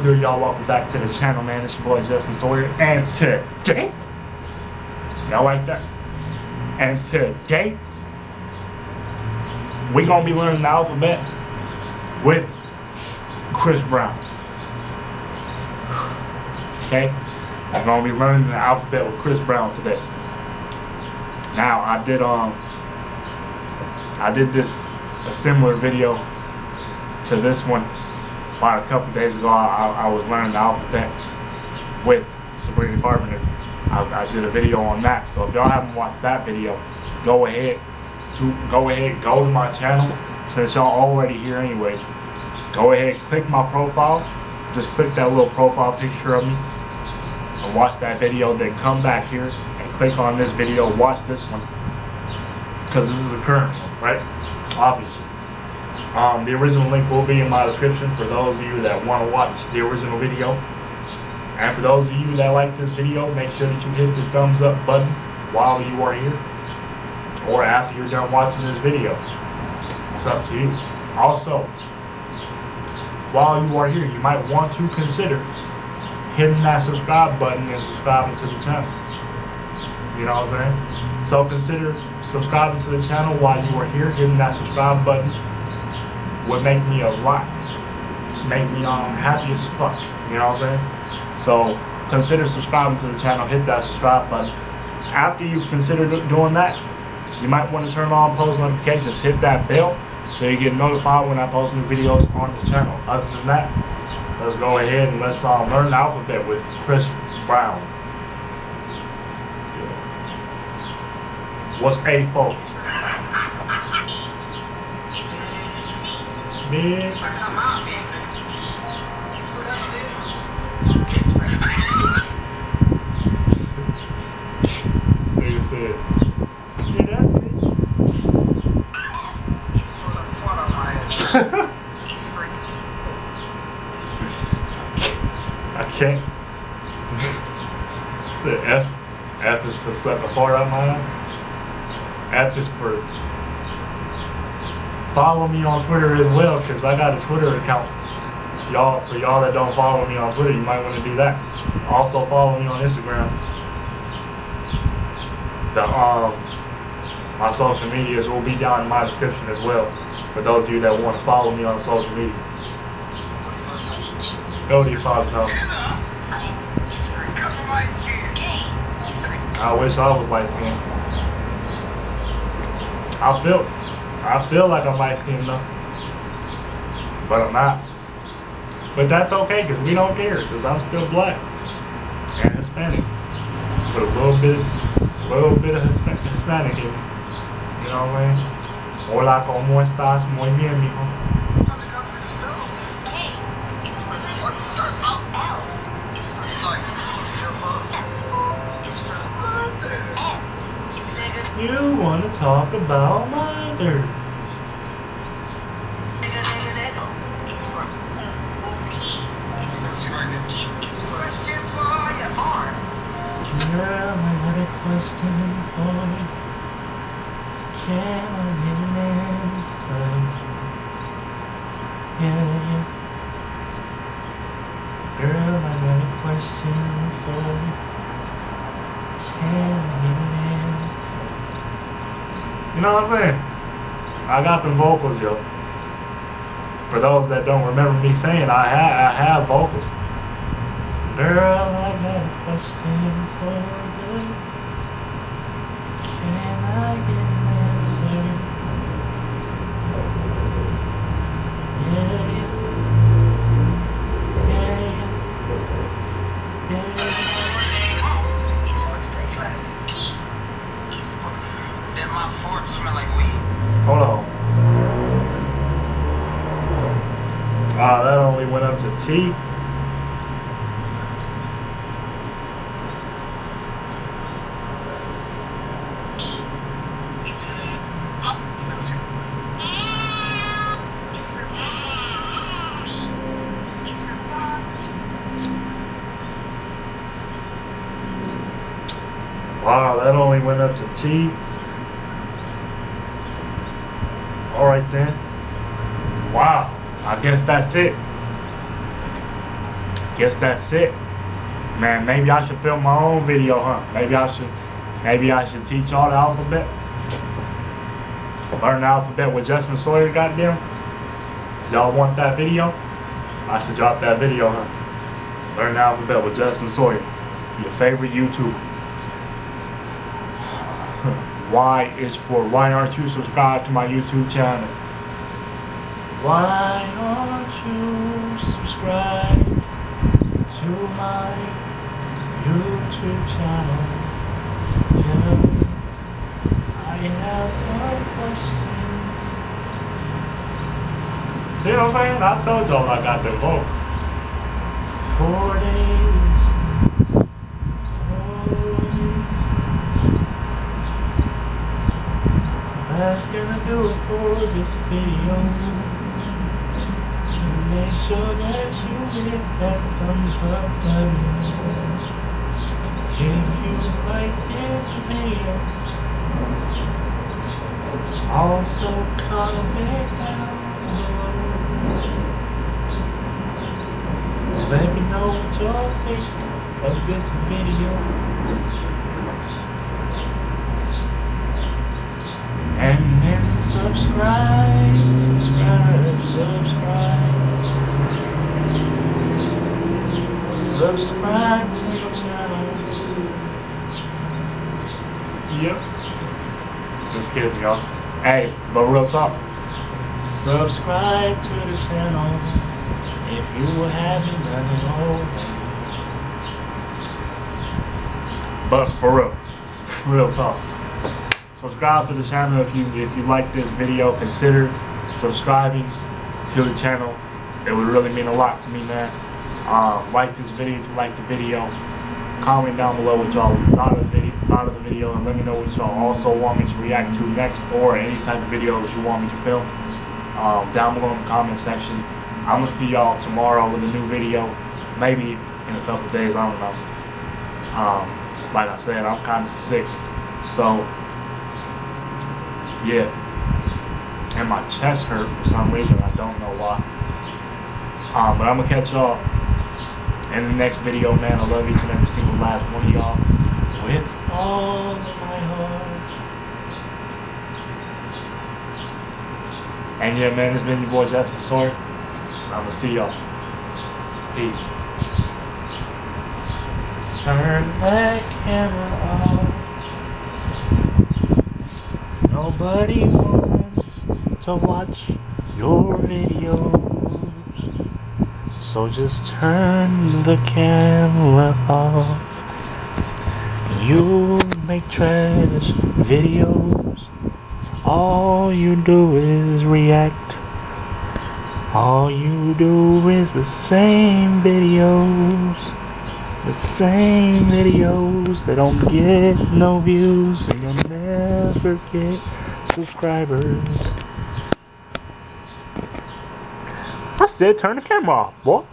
What's good, y'all? Welcome back to the channel, man. It's your boy Jesten Sawyer, and today, y'all like that? And today, we gonna be learning the alphabet with Chris Brown. Okay, we're gonna be learning the alphabet with Chris Brown today. Now, I did um, I did this a similar video to this one about a couple days ago, I, I, was learning the alphabet with Sabrina Carpenter. I, I, did a video on that. So if y'all haven't watched that video, go ahead to go ahead, go to my channel. Since y'all already here anyways, go ahead, click my profile. Just click that little profile picture of me and watch that video. Then come back here and click on this video. Watch this one because this is a current one, right? Obviously. Um, the original link will be in my description for those of you that want to watch the original video. And for those of you that like this video, make sure that you hit the thumbs up button while you are here or after you're done watching this video. It's up to you. Also, while you are here, you might want to consider hitting that subscribe button and subscribing to the channel. You know what I'm saying? So consider subscribing to the channel while you are here, hitting that subscribe button would make me a lot, make me um, happy as fuck. You know what I'm saying? So consider subscribing to the channel, hit that subscribe button. After you've considered doing that, you might want to turn on post notifications, hit that bell so you get notified when I post new videos on this channel. Other than that, let's go ahead and let's um, learn the alphabet with Chris Brown. What's A, folks? man. It's for come out, man. It's for that's it. It's for This nigga said, yeah, that's it. It's the it's I can't. Said F. F is for fart out my ass. F is for follow me on Twitter as well because I got a Twitter account. Y'all, for y'all that don't follow me on Twitter, you might want to do that. Also follow me on Instagram. The um, my social medias will be down in my description as well. For those of you that want to follow me on social media. Go to your father's house. I wish I was light skinned. I feel I feel like I'm light skinned though. But I'm not. But that's okay because we don't care because I'm still black and Hispanic. Put a little bit, a little bit of Hispanic in me. You know what I mean? Hola, ¿cómo estás? Muy bien, mijo. You want to talk about mother? Girl, I got a question for you. Can I get an answer? Yeah, yeah. Girl, I got a question for you. Can I get an answer? You know what I'm saying? I got the vocals, yo. For those that don't remember me saying, I have, I have vocals. Girl, I got a question for you. To T. Wow, that only went up to T. Alright then. Wow, I guess that's it. Guess that's it. Man, maybe I should film my own video, huh? Maybe I should, maybe I should teach y'all the alphabet. Learn the alphabet with Jesten Sawyer, goddamn. Y'all want that video? I should drop that video, huh? Learn the alphabet with Jesten Sawyer. Your favorite YouTuber. Y is for why aren't you subscribed to my YouTube channel? Why aren't you subscribed to my YouTube channel? Yeah, I have a question. See what I'm saying? I told y'all I got the votes. Four days. That's gonna do it for this video. Make sure that you hit that thumbs up button. If you like video, also comment down. Let me know what y'all think of this video. And then subscribe, subscribe, subscribe. Subscribe to the channel. Yep. Just kidding, y'all. Hey, but real talk. Subscribe to the channel if you haven't done it already. But for real, real talk subscribe to the channel if you if you like this video consider subscribing to the channel it would really mean a lot to me man uh, like this video if you like the video comment down below what y'all thought of the thought of the video and let me know what y'all also want me to react to next or any type of videos you want me to film um, down below in the comment section I'm gonna see y'all tomorrow with a new video maybe in a couple days I don't know um, like I said I'm kinda sick so yeah. And my chest hurt for some reason. I don't know why. Um, but I'm going to catch y'all in the next video, man. I love each and every single last one of y'all with of my heart. And yeah, man, it's been your boy Jesten Sawyer. I'm to see y'all. Peace. Turn that camera off. Nobody wants to watch your videos. So just turn the camera off. You make trash videos. All you do is react. All you do is the same videos the same videos that don't get no views and you'll never get subscribers. I said turn the camera off, boy.